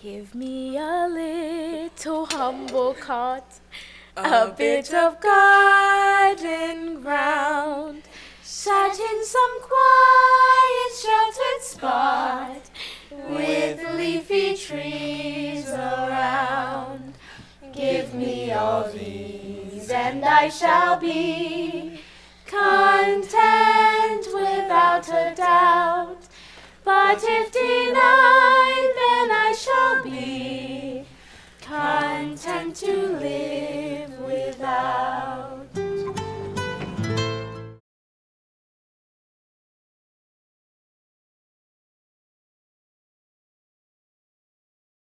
Give me a little humble cot, a bit of garden ground, sat in some quiet sheltered spot with leafy trees around. Give me all these and I shall be content without a doubt. But if to